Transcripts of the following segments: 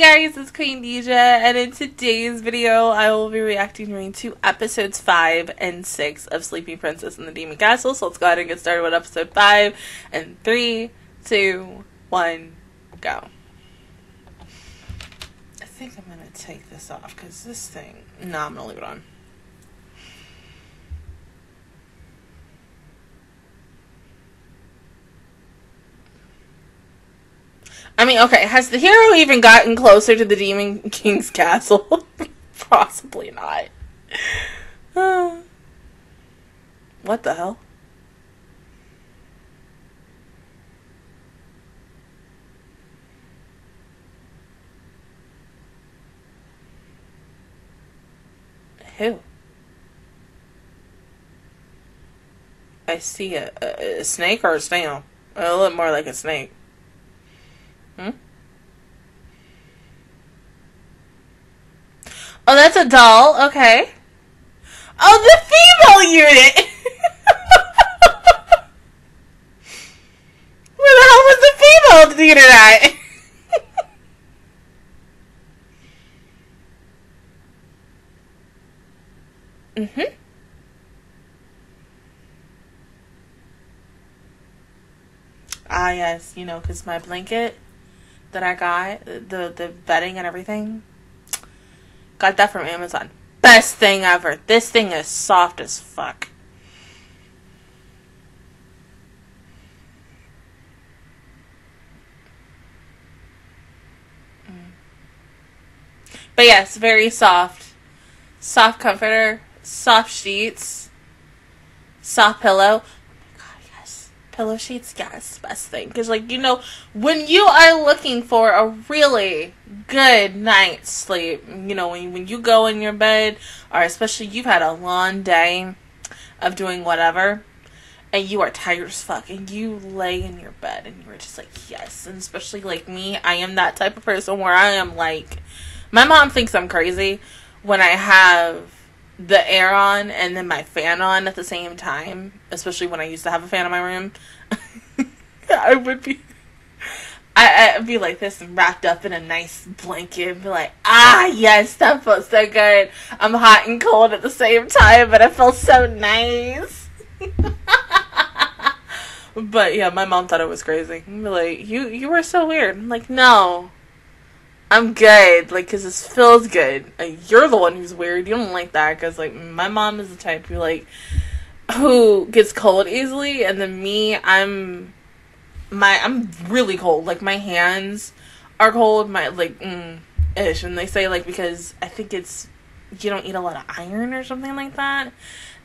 Guys, it's Queendija, and in today's video, I will be reacting to episodes 5 and 6 of Sleeping Princess and the Demon Castle. So let's go ahead and get started with episode 5. And 3, 2, 1, go. I think I'm going to take this off because this thing. No, I'm going to leave it on. I mean, okay, has the hero even gotten closer to the Demon King's castle? Possibly not. What the hell? Who? I see a, a, a snake or a snail. A little more like a snake. Oh, that's a doll. Okay. Oh, the female unit. Where the hell was the female unit at? mhm. Ah, yes, you know, because my blanket that I got, the the bedding and everything. Got that from Amazon. Best thing ever. This thing is soft as fuck. Mm. But yes, very soft. Soft comforter, soft sheets, soft pillow pillow sheets, yes, best thing. Because, like, you know, when you are looking for a really good night's sleep, you know, when, when you go in your bed, or especially you've had a long day of doing whatever, and you are tired as fuck, and you lay in your bed, and you're just like, yes. And especially like me, I am that type of person where I am like, my mom thinks I'm crazy when I have the air on and then my fan on at the same time, especially when I used to have a fan in my room, I would be. I, I'd be like this and wrapped up in a nice blanket and be like, ah, yes, that feels so good. I'm hot and cold at the same time, but it feels so nice. but yeah, my mom thought it was crazy. Be like, you, you were so weird. I'm like, no, I'm good, like, cause this feels good. Like, you're the one who's weird. You don't like that, cause like my mom is the type who like who gets cold easily, and then me, I'm my I'm really cold. Like my hands are cold. My like mm, ish, and they say like because I think it's you don't eat a lot of iron or something like that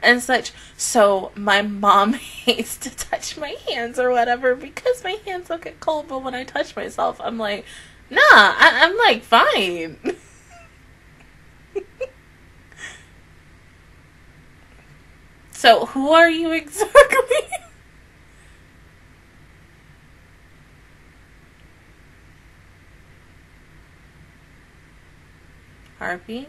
and such. So my mom hates to touch my hands or whatever because my hands will get cold. But when I touch myself, I'm like Nah, I, I'm like fine. so who are you exactly? Harpy?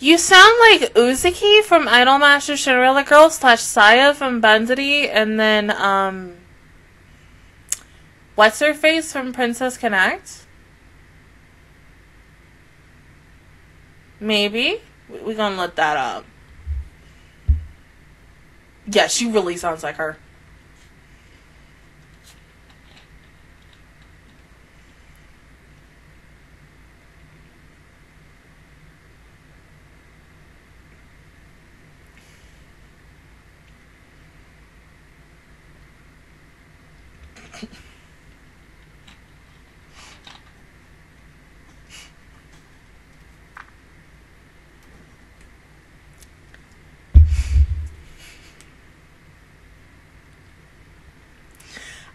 You sound like Uzuki from Idolmaster Cinderella Girl slash Saya from Bandori, and then, um, what's her face from Princess Connect? Maybe? We're gonna look that up. Yeah, she really sounds like her.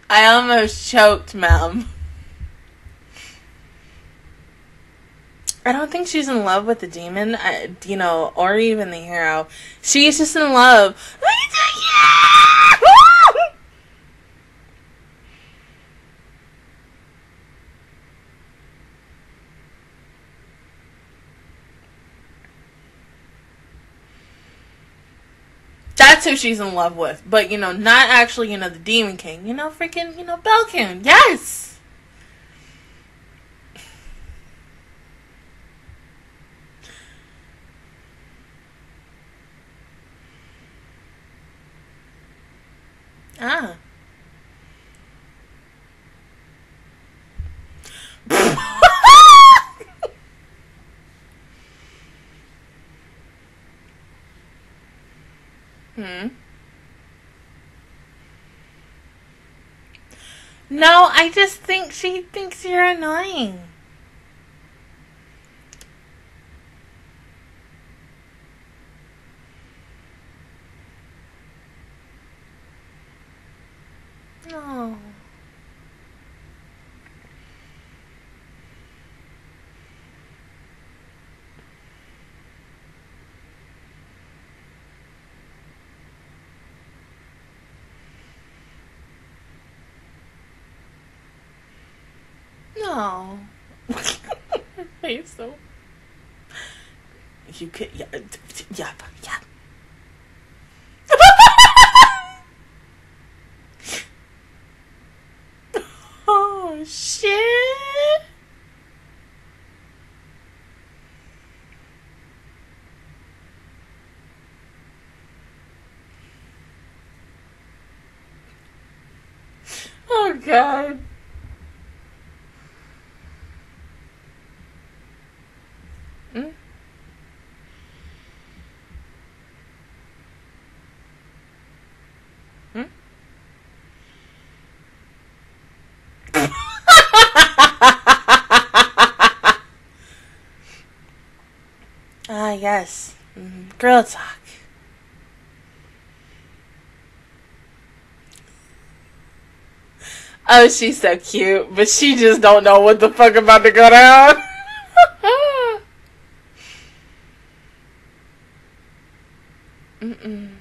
I almost choked, ma'am. I don't think she's in love with the demon, you know, or even the hero. She's just in love. Who she's in love with. But, you know, not actually, you know, the Demon King. You know, freaking, you know, Belkin. Yes! Ah. Hmm. No, I just think she thinks you're annoying. No. No. Face though. You could, yeah, uh, yeah, yeah. oh shit! Oh god. Mm? Hmm? ah, yes. Mm-hmm. Girl talk. Oh, she's so cute, but she just don't know what the fuck about to go down. Mm-mm.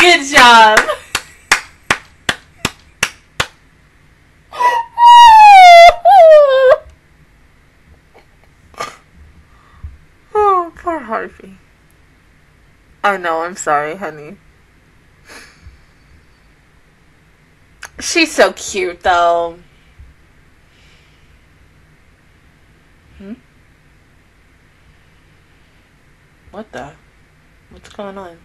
Good job. Oh, poor Harpy. I know, I'm sorry, honey. She's so cute, though. Hmm? What the? What's going on?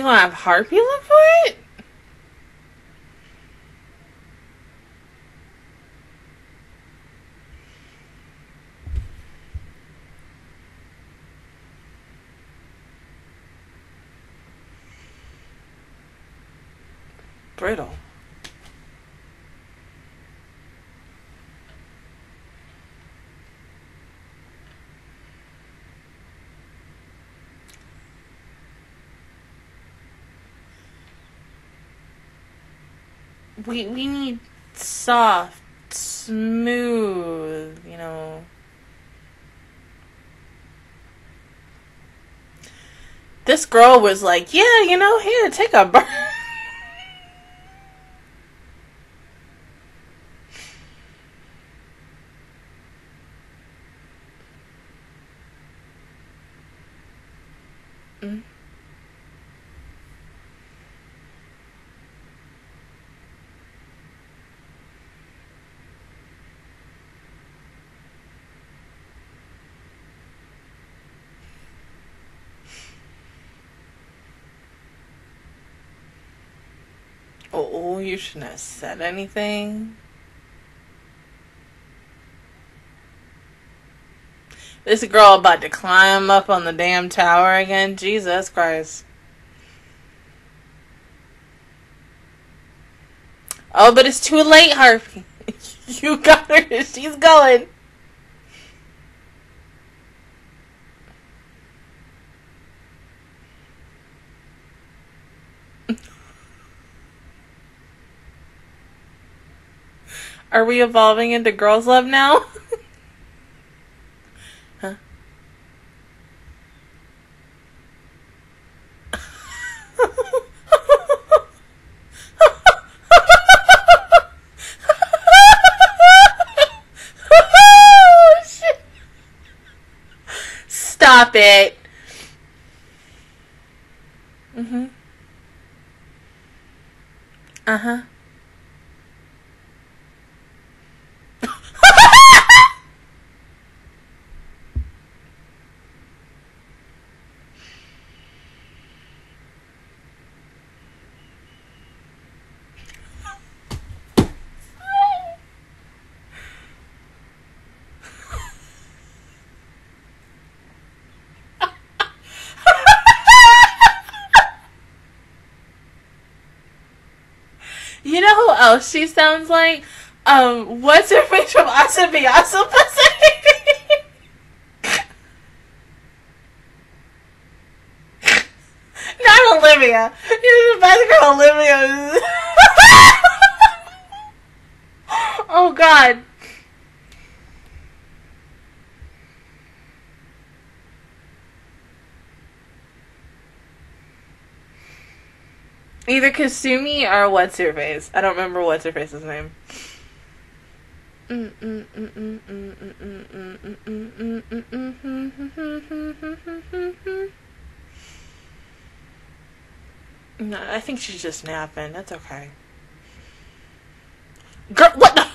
You gonna have Harpy look for it? Brittle. We we need soft, smooth, you know. This girl was like, "Yeah, you know, here, take a burn." Mm. Oh, you shouldn't have said anything. This girl about to climb up on the damn tower again. Jesus Christ. Oh, but it's too late, Harpy. you got her. She's going. Are we evolving into girls' love now? huh? Oh, Stop it. Mhm. Uh huh. You know who else she sounds like? Um, what's her face from Asobi Asobase? Not Olivia. You're the best girl, Olivia. oh God. Either Kasumi or what's her face. I don't remember what's her face's name. No, I think she's just napping. That's okay. Girl, what the?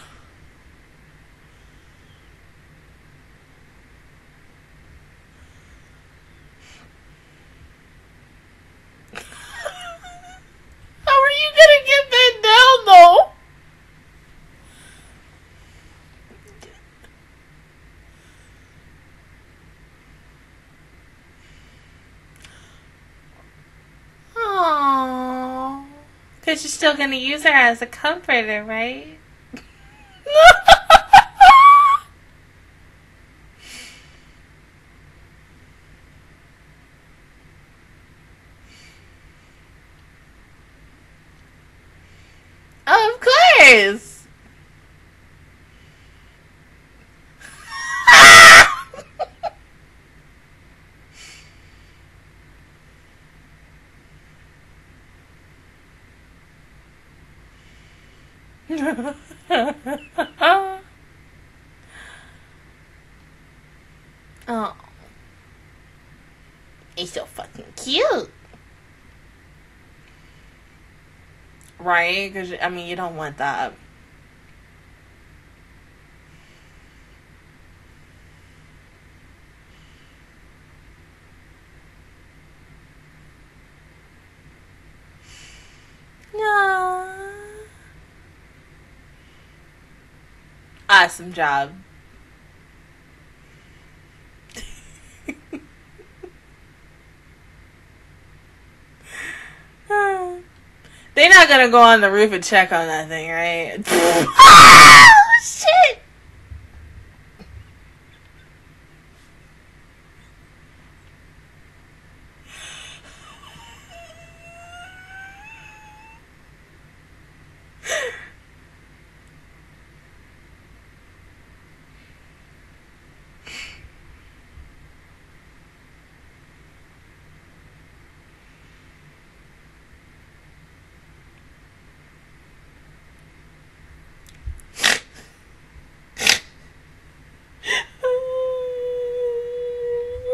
How are you gonna get that down though? Aww. Because you're still gonna use her as a comforter, right? of course. oh. He's so fucking cute. Right? Because, I mean, you don't want that. No. Awesome job. They're not gonna go on the roof and check on that thing, right? Ah! oh, shit!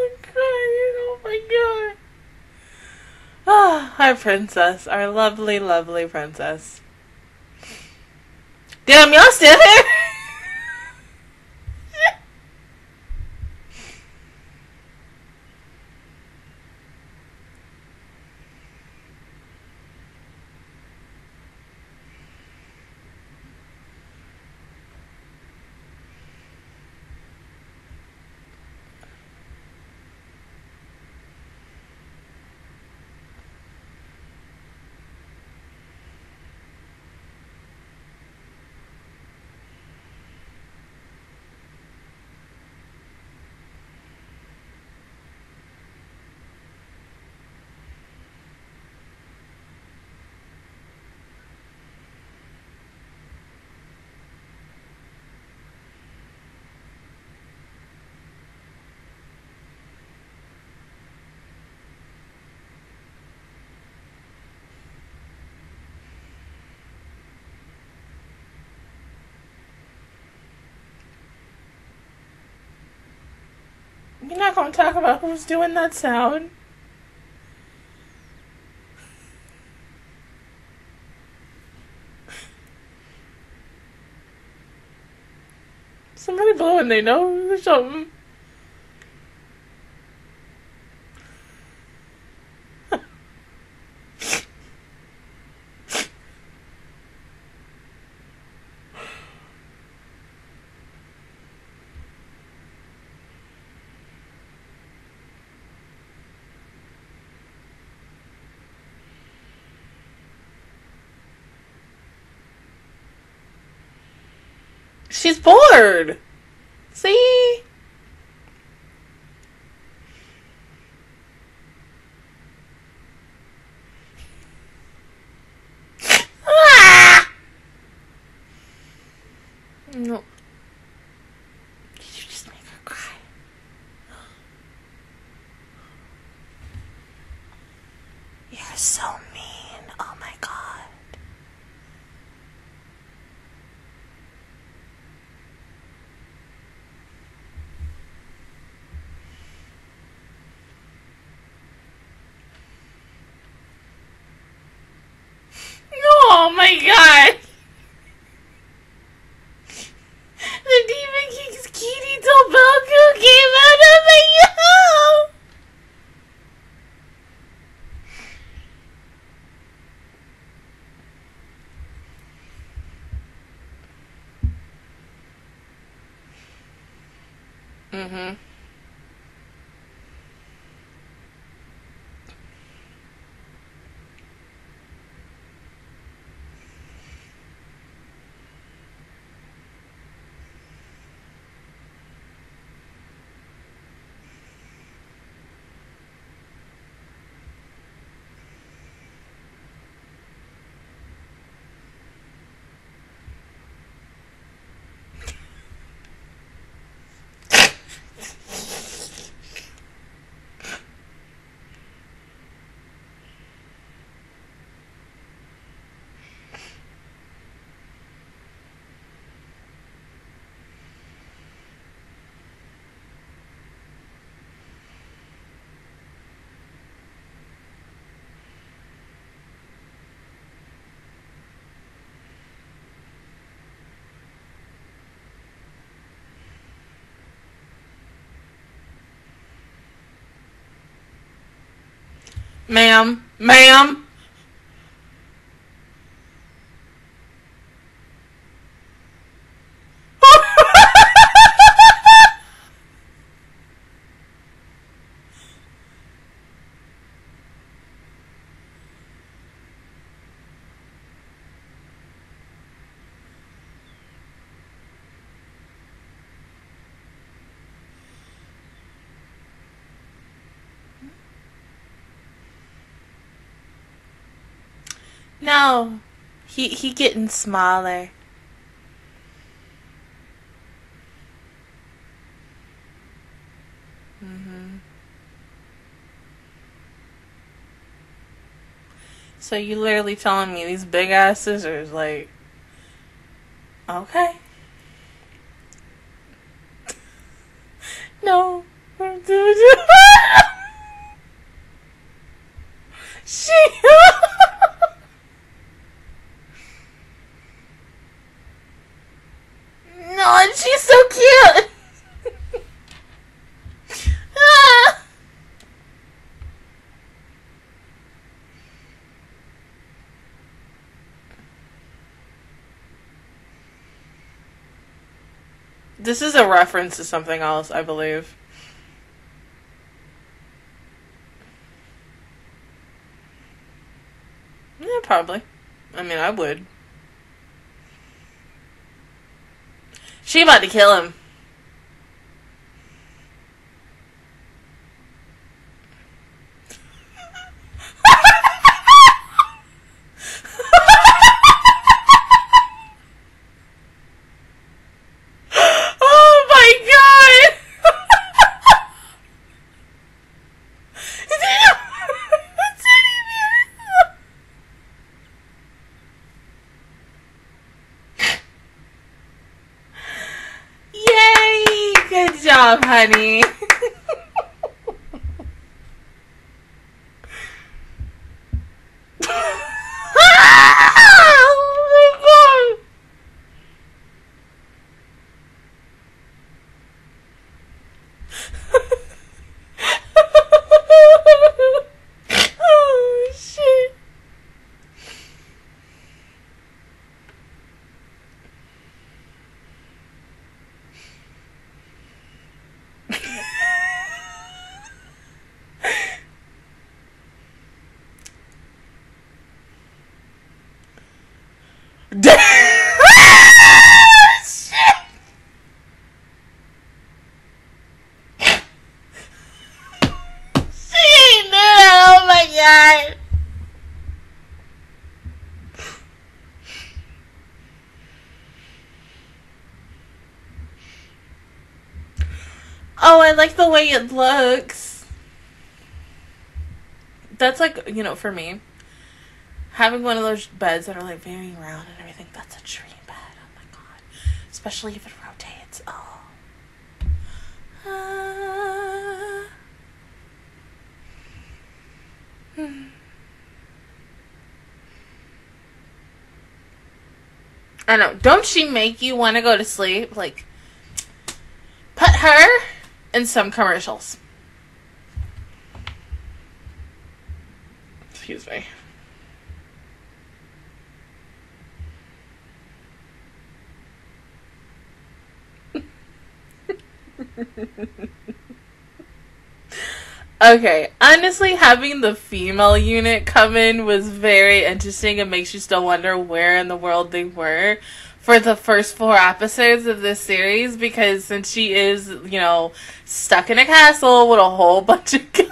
I'm crying. Oh my god. Ah, our princess. Our lovely, lovely princess. Damn, y'all still here? Not talk about who's doing that sound. Somebody blowing their nose or something. She's bored. See? Ah! No. Did you just make her cry? You're so mean. Oh my god. Oh my god! The Demon King's Kitty Tobacco came out of my mouth! Mm-hmm. Ma'am, ma'am. No, he he getting smaller. hmm So you literally telling me these big ass scissors, like, okay. No. she. no, and she's so cute. Ah. This is a reference to something else, I believe. Yeah, probably. I mean, I would. She about to kill him. oh my god! Teddy bear. Yay! Good job, honey. Shit. She ain't knew that. Oh my god. Oh, I like the way it looks. That's like, you know, for me, having one of those beds that are like very round and everything, that's a dream bed. Oh my god. Especially if it rotates. Oh. Ah. I know. Don't she make you want to go to sleep? Like, put her in some commercials. Excuse me. Okay, honestly, having the female unit come in was very interesting It makes you still wonder where in the world they were for the first four episodes of this series because since she is, you know, stuck in a castle with a whole bunch of guys,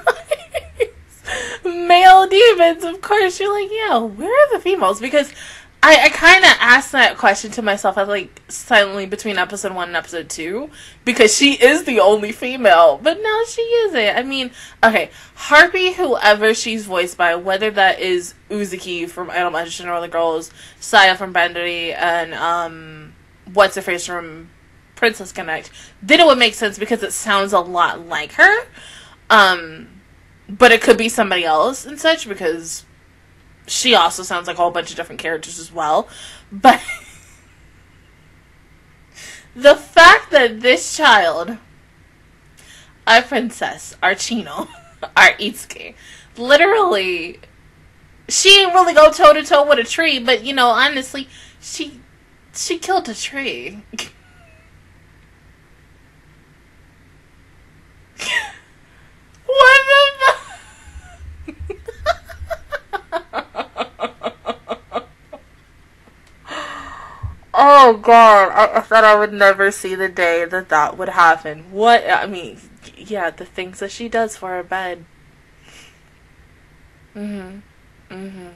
male demons, of course, you're like, yeah, where are the females? Because I, I kind of asked that question to myself, I like silently between episode one and episode two, because she is the only female, but now she isn't. I mean, okay, Harpy, whoever she's voiced by, whether that is Uzuki from Idolmaster Cinderella Girls, Saya from Bandori, and um, what's her face from Princess Connect, then it would make sense because it sounds a lot like her. Um, but it could be somebody else and such because she also sounds like a whole bunch of different characters as well. But the fact that this child, our princess, our Chino, our literally, she didn't really go toe to toe with a tree, but you know, honestly, she she killed a tree. what Oh god, I, I, thought I would never see the day that that would happen. What I mean, yeah, the things that she does for her bed. Mhm. Mhm.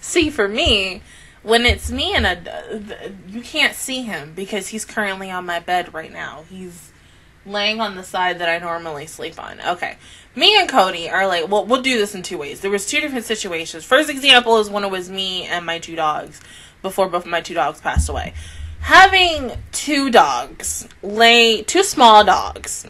See, for me, when it's me and a, you can't see him because he's currently on my bed right now. He's laying on the side that I normally sleep on. Okay. Me and Cody are like, well, we'll do this in two ways. There was two different situations. First example is when it was me and my two dogs before both my two dogs passed away. Having two dogs lay, two small dogs,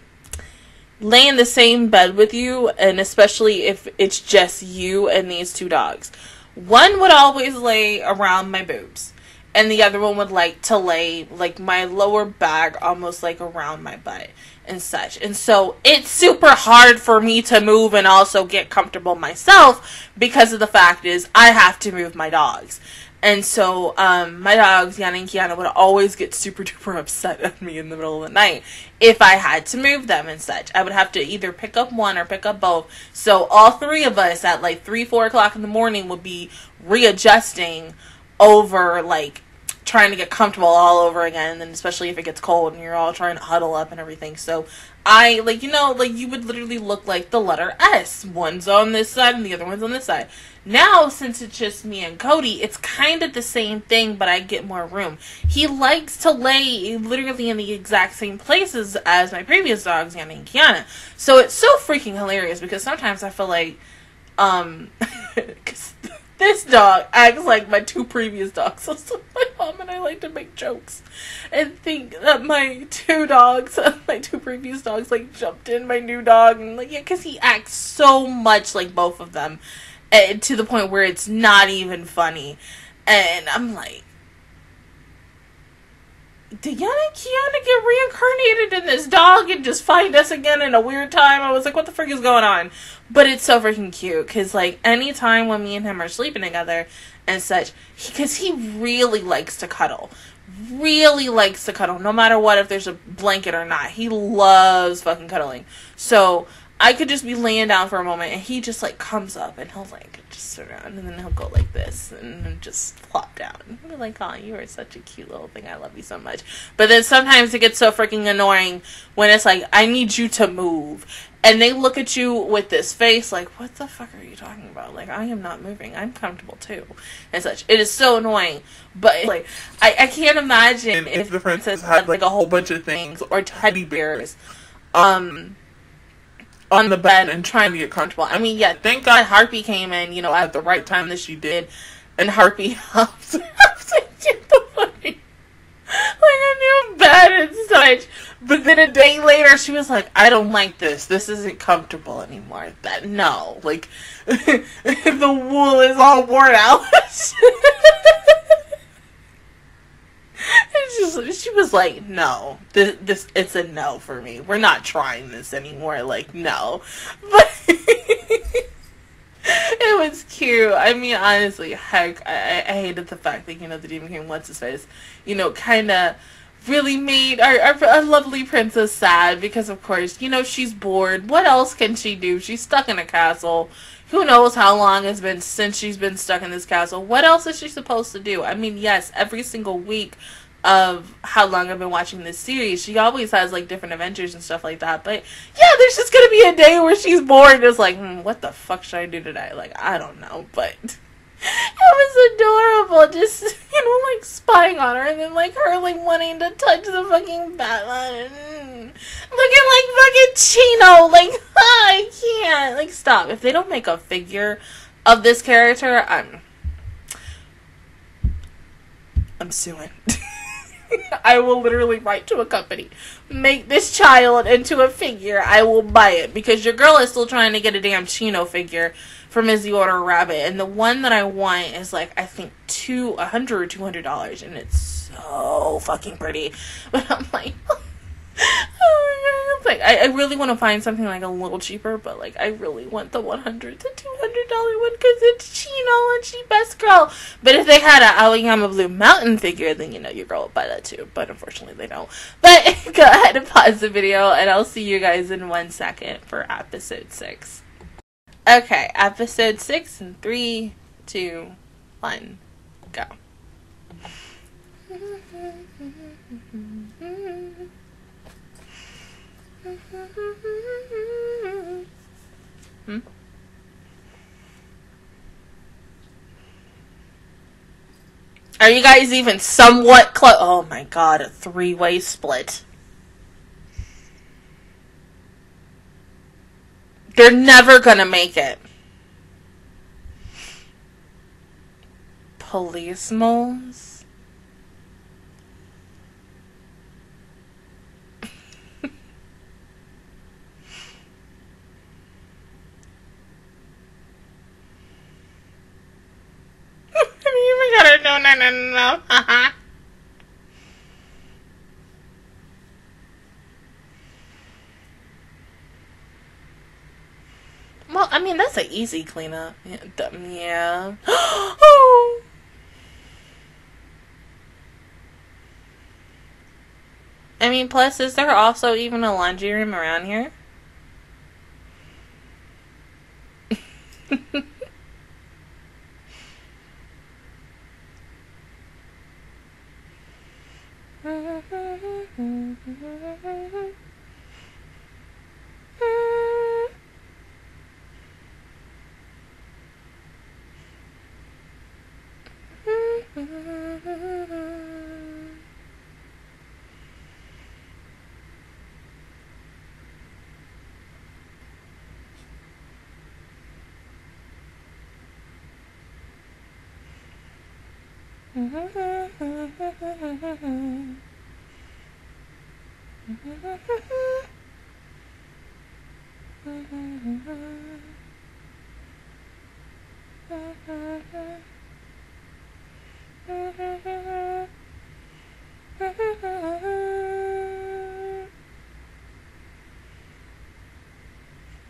lay in the same bed with you, and especially if it's just you and these two dogs. One would always lay around my boobs and the other one would like to lay like my lower back almost like around my butt and such. And so it's super hard for me to move and also get comfortable myself because of the fact is I have to move my dogs. And so um, my dogs, Yana and Kiana, would always get super duper upset at me in the middle of the night if I had to move them and such. I would have to either pick up one or pick up both. So all three of us at like 3, 4 o'clock in the morning would be readjusting over like trying to get comfortable all over again and especially if it gets cold and you're all trying to huddle up and everything. So i like you know like you would literally look like the letter s. One's on this side and the other one's on this side. Now since it's just me and cody it's kind of the same thing but i get more room. He likes to lay literally in the exact same places as my previous dogs Yanni and kiana. So it's so freaking hilarious because sometimes i feel like um because this dog acts like my two previous dogs. So, my mom and I like to make jokes and think that my two dogs, my two previous dogs, like jumped in my new dog and like yeah, because he acts so much like both of them, and to the point where it's not even funny. And I'm like, did Yana and Kiana get reincarnated in this dog and just find us again in a weird time? I was like, what the frick is going on? But it's so freaking cute because, like, anytime when me and him are sleeping together and such, because he, he really likes to cuddle. really likes to cuddle, no matter what, if there's a blanket or not. He loves fucking cuddling. So I could just be laying down for a moment and he just like comes up and he'll like just sit around and then he'll go like this and just flop down. I'm like, oh, you are such a cute little thing. I love you so much. But then sometimes it gets so freaking annoying when it's like, I need you to move and they look at you with this face like what the fuck are you talking about like i am not moving i'm comfortable too and such it is so annoying but like i, I can't imagine if the princess had like a whole bunch of things or teddy bears um on the bed and trying to get comfortable i mean yeah thank god harpy came in you know at the right time that she did and harpy helped, helped get the like a new bed and such. But then a day later, she was like, "I don't like this. This isn't comfortable anymore." That no, like the wool is all worn out. just she was like, "No, this, this it's a no for me. We're not trying this anymore." Like, no, but. it was cute. I mean, honestly, heck, I, I hated the fact that, you know, the Demon King, what's his face, you know, kind of really made our, our, our, lovely princess sad because, of course, you know, she's bored. What else can she do? She's stuck in a castle. Who knows how long it's been since she's been stuck in this castle. What else is she supposed to do? I mean, yes, every single week of how long I've been watching this series. She always has like different adventures and stuff like that. But yeah, there's just gonna be a day where she's bored, just like, hmm, what the fuck should I do today? Like, I don't know, but it was adorable. Just you know, like spying on her, and then like her like wanting to touch the fucking Batman, mm. looking like fucking Chino. Like, I can't. Like, stop. If they don't make a figure of this character, I'm. I'm suing. I will literally write to a company, make this child into a figure. I will buy it because your girl is still trying to get a damn Chino figure from Is the Order a Rabbit, and the one that I want is like I think two, a hundred or two hundred dollars, and it's so fucking pretty. But I'm like. oh like I, I really want to find something like a little cheaper, but like I really want the one hundred to two hundred dollar one because it's Chino and she best girl. But if they had a Aoyama Blue Mountain figure, then you know your girl would buy that too. But unfortunately they don't. But go ahead and pause the video, and I'll see you guys in one second for episode six. Okay, episode six and three, two, one, go. Hmm? Are you guys even somewhat close? Oh my god, a three way split. They're never gonna make it. Police moles? you gotta no no no no no. Well, I mean, that's an easy cleanup. Yeah. oh! I mean, plus, is there also even a laundry room around here?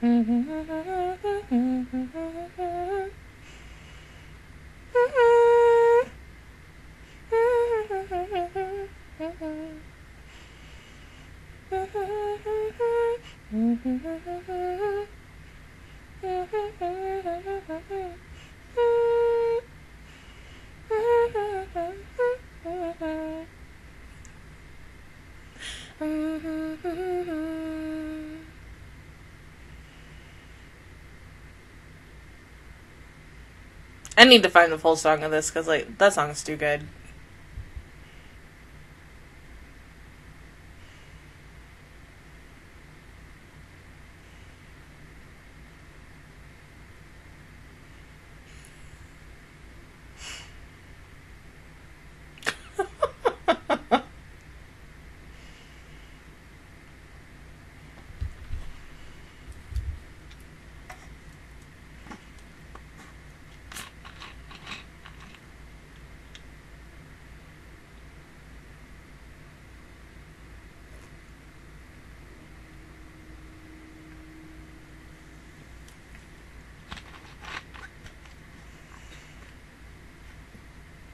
Mm-hmm. I need to find the full song of this because like that song's too good.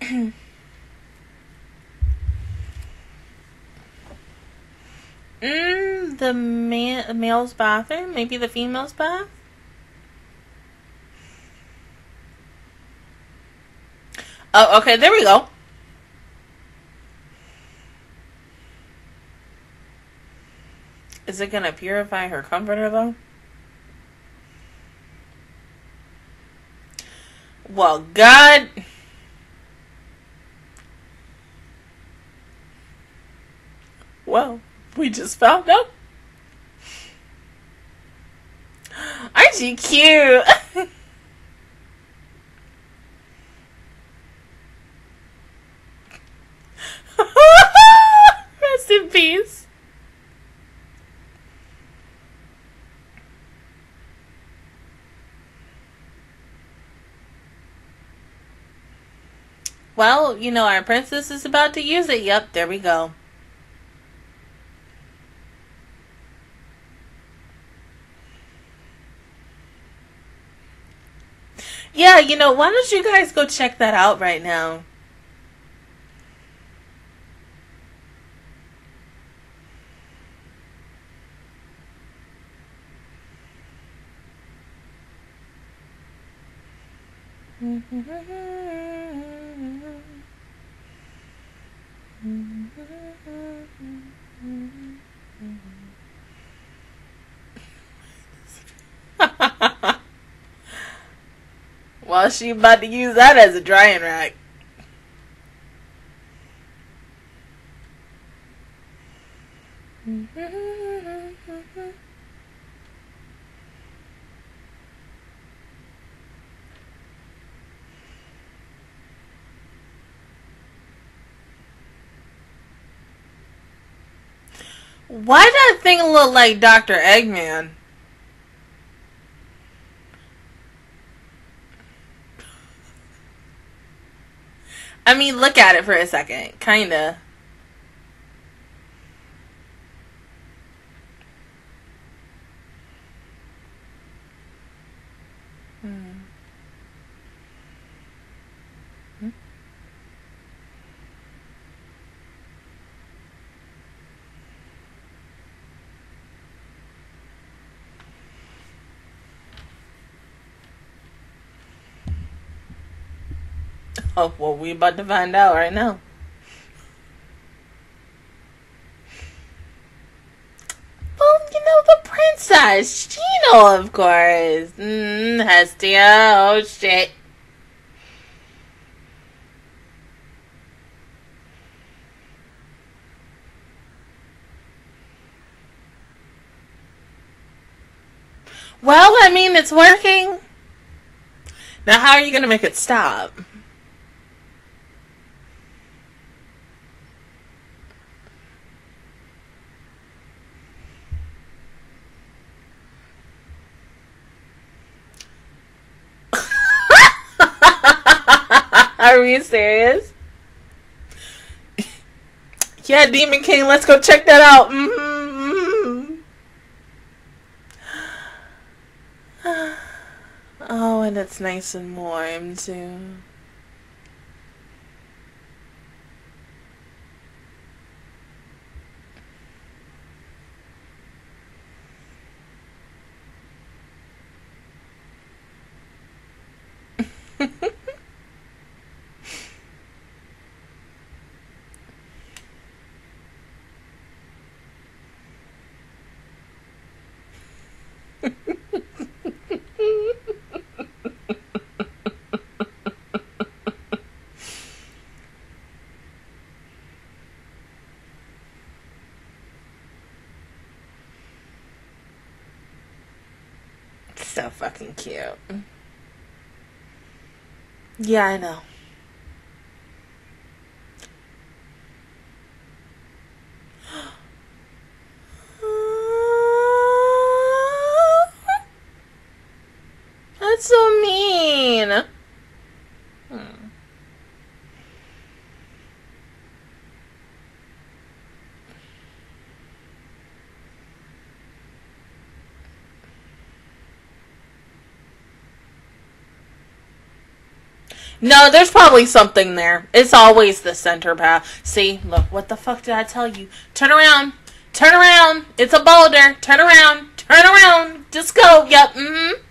mm, the ma- male's bathroom, maybe the female's bath. Oh, okay, there we go. Is it gonna purify her comforter though? Well, God. Well, we just found out. Aren't you cute? Rest in peace. Well, you know, our princess is about to use it. Yep, there we go. Yeah, you know, why don't you guys go check that out right now? she about to use that as a drying rack. Why does that thing look like Dr. Eggman? I mean, look at it for a second. Kinda. Oh, well, we about to find out right now. Well, you know, the princess. She of course. Mm, Hestia. Oh, shit. Well, I mean, it's working. Now, how are you going to make it stop? Are we serious? yeah, Demon King, let's go check that out. Mm-hmm. Oh, and it's nice and warm too. Fucking cute. Yeah, I know. That's so mean. Hmm. No, there's probably something there. It's always the center path. See, look, what the fuck did I tell you? Turn around. Turn around. It's a boulder. Turn around. Turn around. Just go. Yep. Mm-hmm.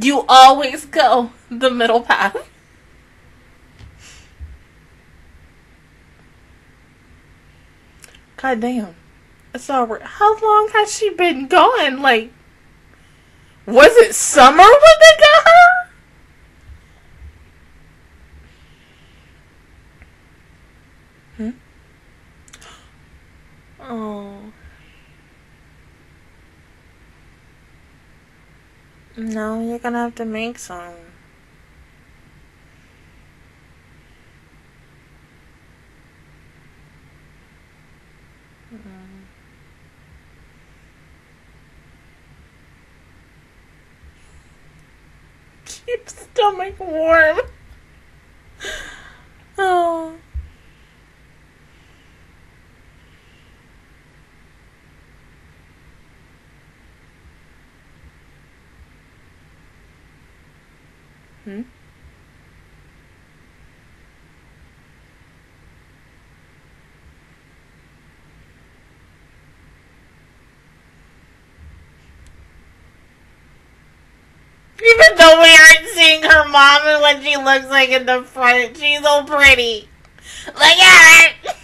You always go the middle path. God damn. It's over. How long has she been gone? Like, was it summer when they got her? Hmm? Oh. No, you're gonna have to make some. Mm. Keep stomach warm. Oh. Hmm? Even though we aren't seeing her mom and what she looks like in the front, she's so pretty. Look at her!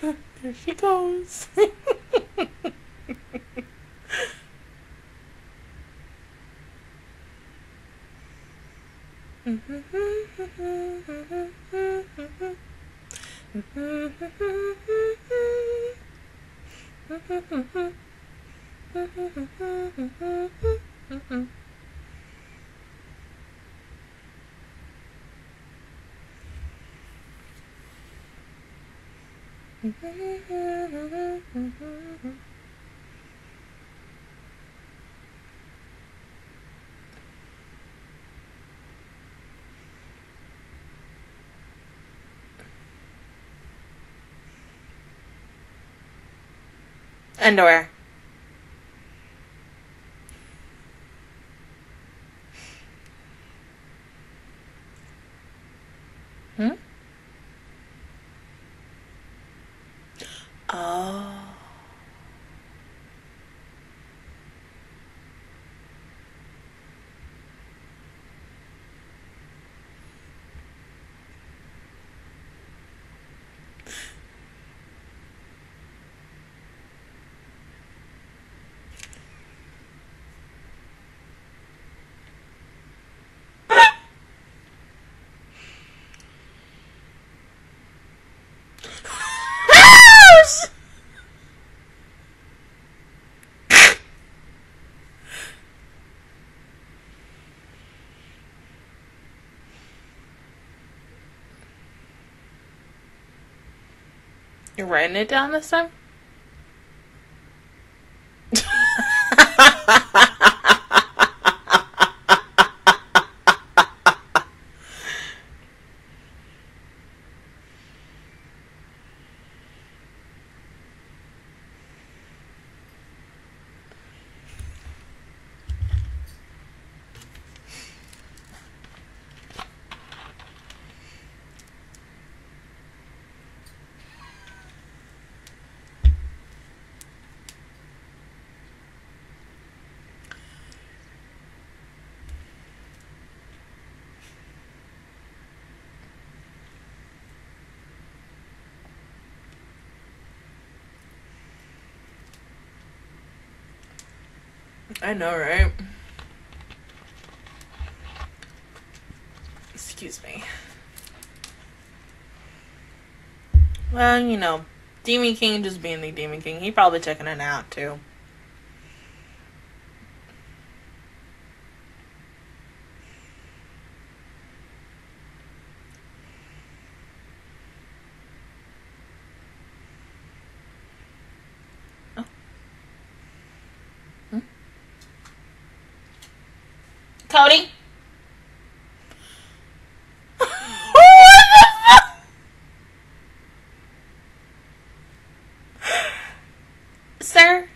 There she goes. Underwear. Hmm? Oh. Ouch! You're writing it down this time? I know, right? Excuse me. Well, you know, Demon King just being the Demon King. He probably checking it out too. Oh. Hmm? Cody? Sir,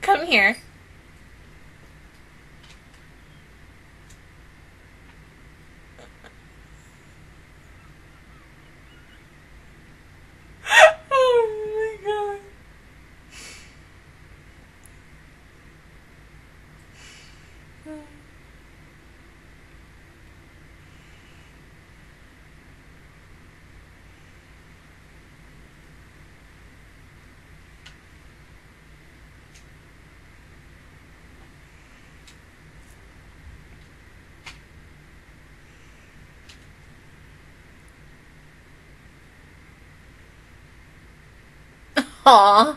come here. oh my god. Aw. Oh,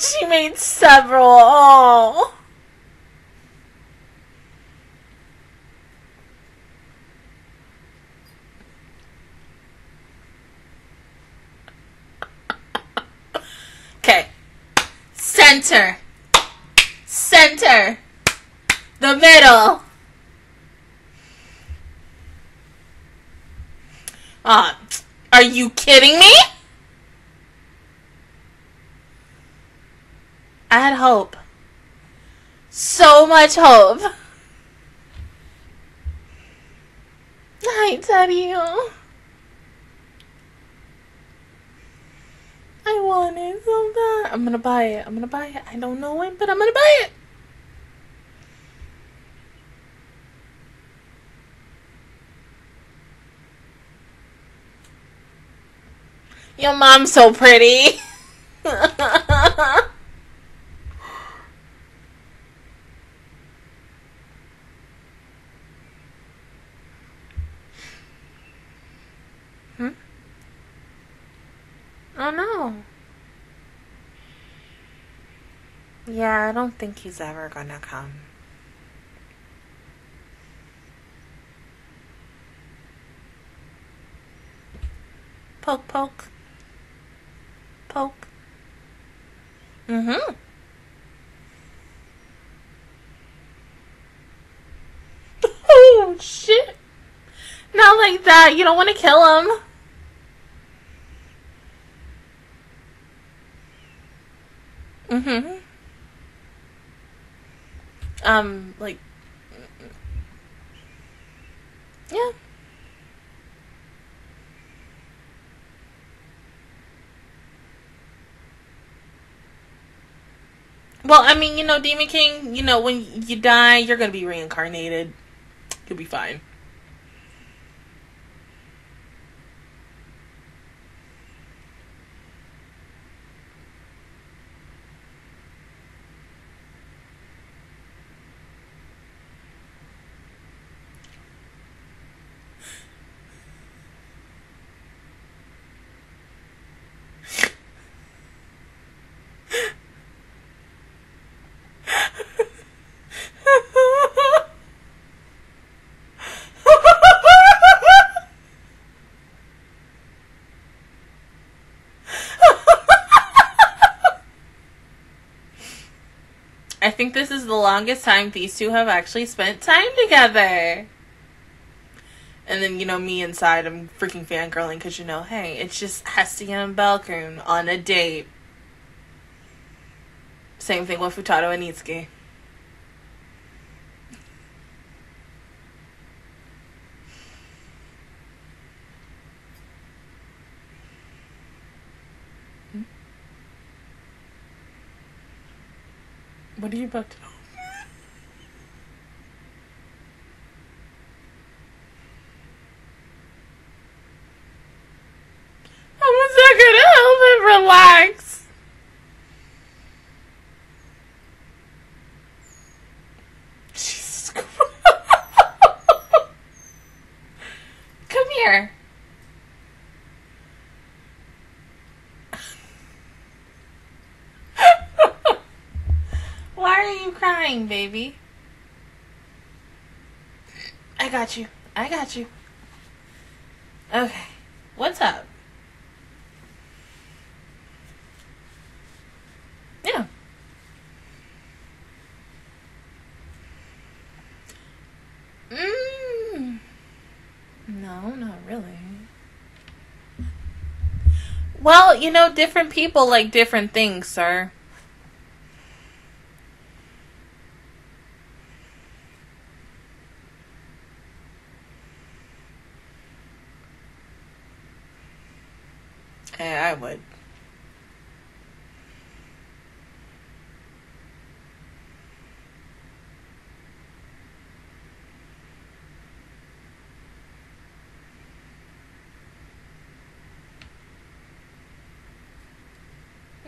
she made several. Oh. Okay. Center. Center. The middle. Uh, are you kidding me? I had hope. So much hope. I tell you. I want it so bad. I'm gonna buy it. I'm gonna buy it. I don't know when, but I'm gonna buy it. Your mom's so pretty. hmm? Oh no. Yeah, I don't think he's ever gonna come. Poke, poke. Poke. Mm-hmm. Oh, shit. Not like that. You don't want to kill him. Mm-hmm. Um, like, yeah. Well, I mean, you know, Demon King, you know, when you die, you're gonna be reincarnated. You'll be fine. Think this is the longest time these two have actually spent time together. And then, you know, me inside, I'm freaking fangirling because, you know, hey, it's just Hestia and Belkun on a date. Same thing with Futaro and Itsuki. You about to How was that gonna help it relax? Jesus Christ. Come here. Why are you crying, baby? I got you. I got you. Okay. What's up? Yeah. Mm. No, not really. Well, you know, different people like different things, sir. Hey, I would.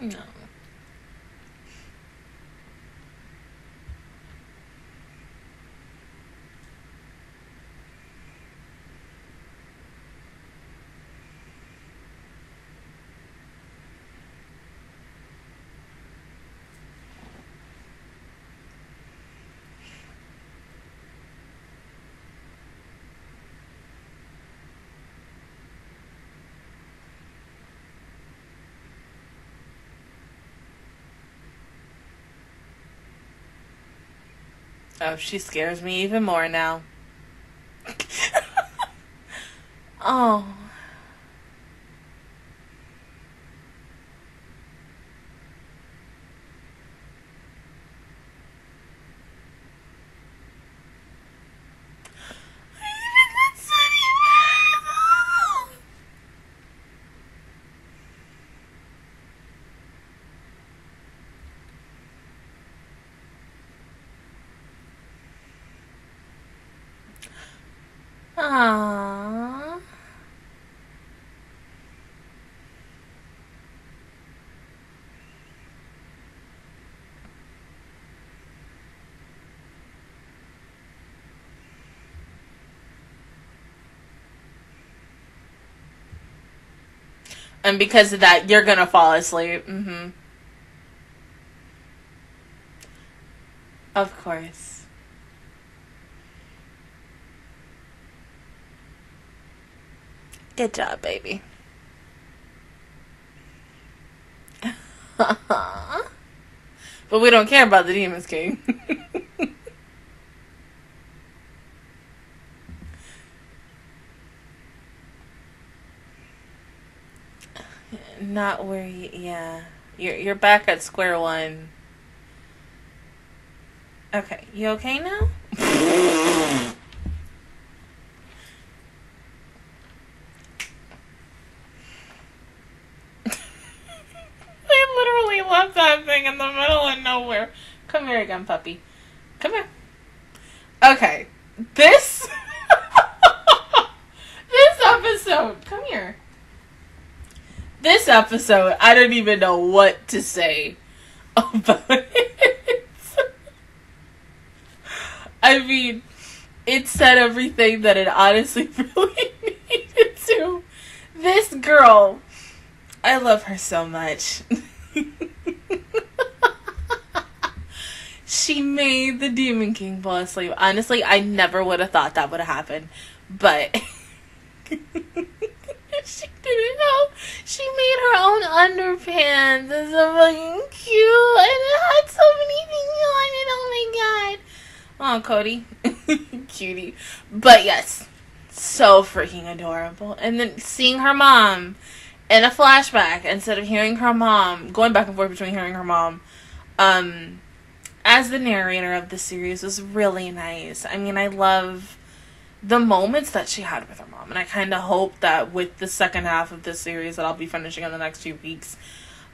No. Oh, she scares me even more now. oh. And because of that, you're gonna fall asleep. Mm-hmm. Of course. Good job, baby. but we don't care about the Demons King. Not where you, yeah. You're you're back at square one. Okay, you okay now? I literally left that thing in the middle of nowhere. Come here again, puppy. Come here. Okay. This this episode. Come here. This episode, I don't even know what to say about it. I mean, it said everything that it honestly really needed to. This girl, I love her so much. she made the Demon King fall asleep. Honestly, I never would have thought that would have happened. But she didn't know. She made her own underpants. It's so fucking cute. And it had so many things on it. Oh my god. Oh, Cody. Cutie. But yes. so freaking adorable. And then seeing her mom in a flashback instead of hearing her mom going back and forth between hearing her mom um as the narrator of the series was really nice. I mean, I love the moments that she had with her mom, and I kind of hope that with the second half of this series that I'll be finishing in the next few weeks,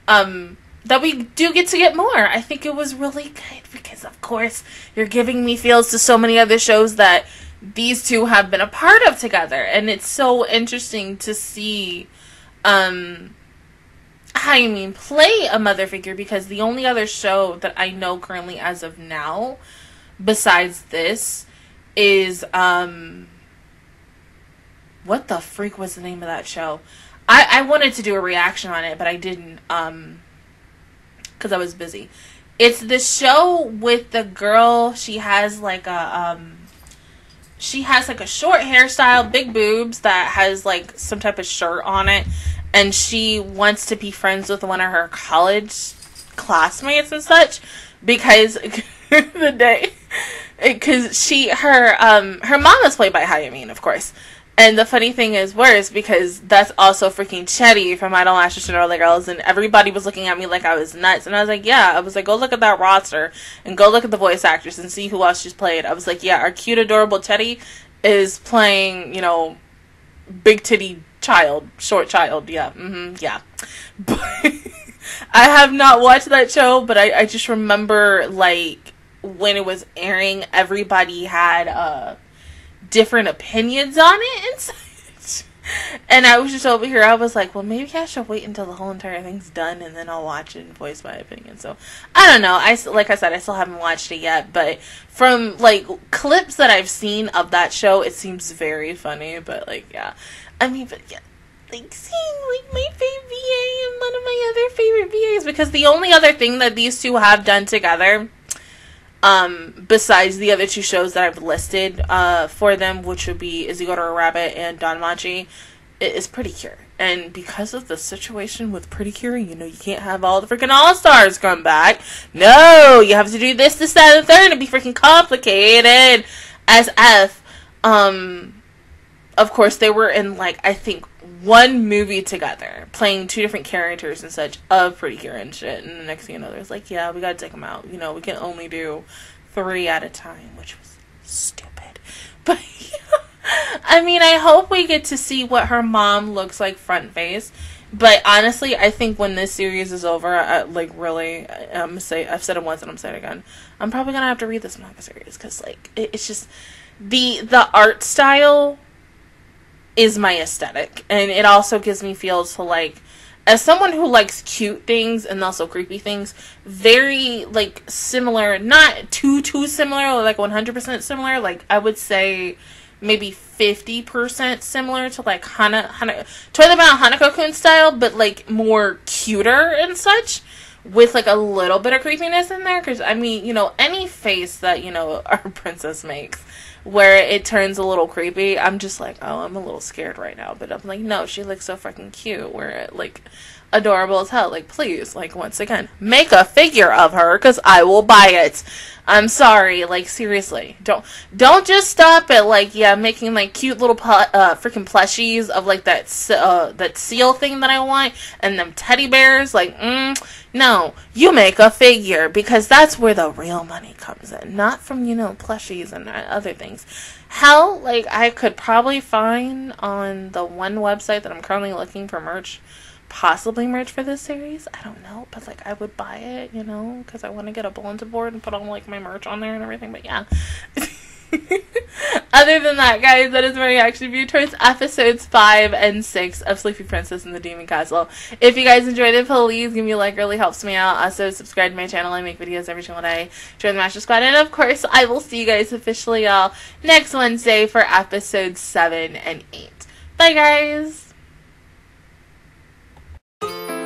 um, that we do get to get more. I think it was really good because, of course, you're giving me feels to so many other shows that these two have been a part of together, and it's so interesting to see um Hayao play a mother figure because the only other show that I know currently as of now, besides this, is um what the freak was the name of that show? I, I wanted to do a reaction on it, but I didn't um because I was busy. It's the show with the girl. She has like a um she has like a short hairstyle, big boobs that has like some type of shirt on it and she wants to be friends with one of her college classmates and such because the day because she her um her mom is played by Hayao of course. And the funny thing is worse because that's also freaking Chetty from Idolmaster Cinderella Girls, and everybody was looking at me like I was nuts. And I was like, yeah, I was like, go look at that roster and go look at the voice actress and see who else she's played. I was like, yeah, our cute, adorable Chetty is playing, you know, big titty child, short child. Yeah, mm-hmm, yeah. But I have not watched that show, but I, I just remember like when it was airing, everybody had uh different opinions on it and such. And I was just over here. I was like, well, maybe I should wait until the whole entire thing's done and then I'll watch it and voice my opinion. So I don't know. I like I said, I still haven't watched it yet, but from like clips that I've seen of that show, it seems very funny. But like, yeah, I mean, but yeah, like seeing like my favorite VA and one of my other favorite VAs because the only other thing that these two have done together, um, besides the other two shows that I've listed, uh, for them, which would be Is the Order a Rabbit and DanMachi, it is Pretty Cure. And because of the situation with Pretty Cure, you know, you can't have all the freaking All Stars come back. No, you have to do this, this, that, and third, and be freaking complicated as F. Um, of course, they were in like I think one movie together, playing two different characters and such of Pretty Cure and shit. And the next thing you know, there's like, yeah, we gotta take them out. You know, we can only do three at a time, which was stupid. But I mean, I hope we get to see what her mom looks like front face. But honestly, I think when this series is over, I, like really, I'm say I've said it once and I'm saying it again. I'm probably gonna have to read this manga series because like it, it's just the the art style is my aesthetic. And it also gives me feels to like as someone who likes cute things and also creepy things, very like similar, not too too similar, like 100% similar, like I would say maybe 50% similar to like Hana Hana Toilet Bound Hanako-kun style, but like more cuter and such with like a little bit of creepiness in there cuz I mean, you know, any face that, you know, our princess makes where it turns a little creepy, I'm just like, oh, I'm a little scared right now. But I'm like, no, she looks so fucking cute. Where it like adorable as hell. Like, please, like once again, make a figure of her because I will buy it. I'm sorry, like seriously, don't don't just stop at like yeah, making like cute little uh freaking plushies of like that uh that seal thing that I want and them teddy bears. Like, mm, no, you make a figure because that's where the real money comes in, not from you know plushies and other things. Hell, like I could probably find on the one website that I'm currently looking for merch possibly merch for this series. I don't know, but like I would buy it, you know, because I want to get a bulletin board and put all like my merch on there and everything. But yeah. Other than that, guys, that is my reaction view towards episodes 5 and 6 of Sleepy Princess and the Demon Castle. If you guys enjoyed it, please give me a like, really helps me out. Also, subscribe to my channel. I make videos every single day. Join the Master Squad. And of course, I will see you guys officially, y'all, next Wednesday for episodes 7 and 8. Bye, guys! Thank you.